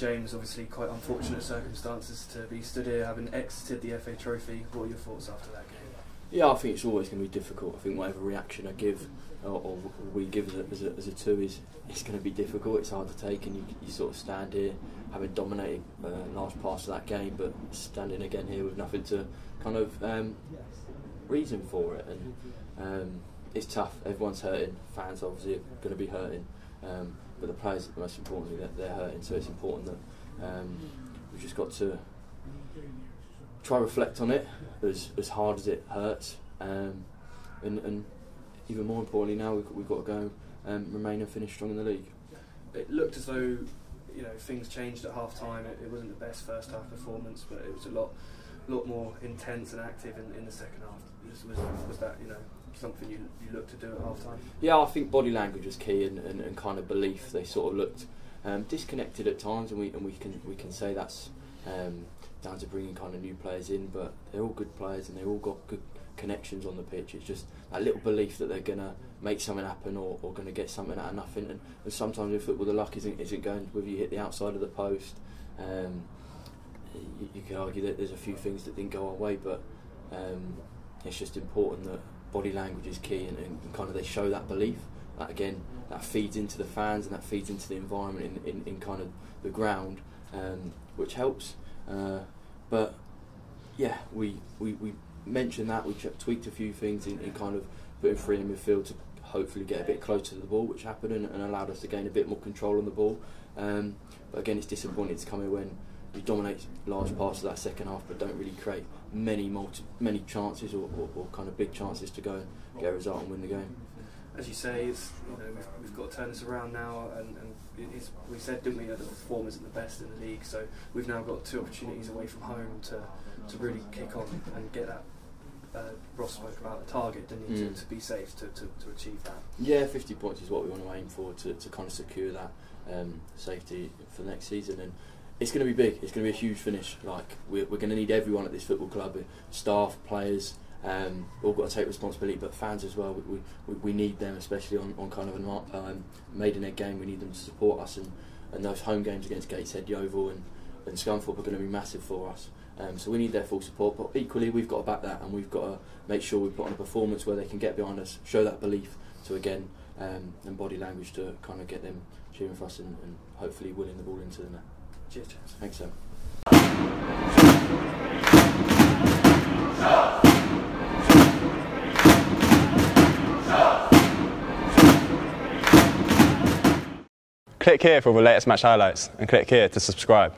James, obviously quite unfortunate circumstances to be stood here having exited the FA Trophy. What are your thoughts after that game? Yeah, I think it's always going to be difficult. I think whatever reaction I give or, or we give as a, as a, as a two is it's going to be difficult. It's hard to take, and you, you sort of stand here having dominated uh, large parts of that game, but standing again here with nothing to kind of um, reason for it. And um, it's tough. Everyone's hurting. Fans obviously are going to be hurting, um, but the players, most importantly, they're, they're hurting. So it's important that um, we've just got to try reflect on it as as hard as it hurts, um, and, and even more importantly now we've, we've got to go um, remain and finish strong in the league. It looked as though you know things changed at half time. It, it wasn't the best first half performance, but it was a lot lot more intense and active in, in the second half. Was, was, was that you know something you, you looked to do at half time? Yeah, I think body language was key and, and, and kind of belief. They sort of looked um, disconnected at times, and we and we can we can say that's um, down to bringing kind of new players in, but they're all good players and they've all got good connections on the pitch. It's just that little belief that they're gonna make something happen or, or gonna get something out of nothing. And, and sometimes in football, the luck isn't isn't going whether you hit the outside of the post. Um, you, you could argue that there's a few things that didn't go our way, but um, it's just important that body language is key and, and kind of they show that belief. That again, that feeds into the fans and that feeds into the environment in, in, in kind of the ground, um, which helps. Uh, but yeah, we, we, we mentioned that, we tweaked a few things in, in kind of putting three in midfield to hopefully get a bit closer to the ball, which happened and, and allowed us to gain a bit more control on the ball. Um, but again, it's disappointing to come in when you dominate large parts of that second half, but don't really create many multi, many chances or, or, or, kind of big chances to go and get a result and win the game. As you say, it's, you know, we've, we've got to turn this around now, and, and we said, didn't we, that the form isn't the best in the league, so we've now got two opportunities away from home to, to really kick on and get that. Uh, Ross spoke about the target, didn't he, mm. to, to, be safe to, to, to achieve that? Yeah, 50 points is what we want to aim for to, to kind of secure that um, safety for next season. And it's going to be big. It's going to be a huge finish. Like we're, we're going to need everyone at this football club, staff, players. Um, all got to take responsibility, but fans as well. We, we, we need them, especially on, on kind of a um, Maidenhead game. We need them to support us, and, and those home games against Gateshead, Yeovil, and, and Scunthorpe are going to be massive for us. Um, so we need their full support, but equally we've got to back that, and we've got to make sure we put on a performance where they can get behind us, show that belief to again um, and body language to kind of get them cheering for us and, and hopefully winning the ball into the net. Cheers, James. Thanks, Sam. Click here for the latest match highlights and click here to subscribe.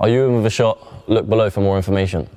Are you in with a shot? Look below for more information.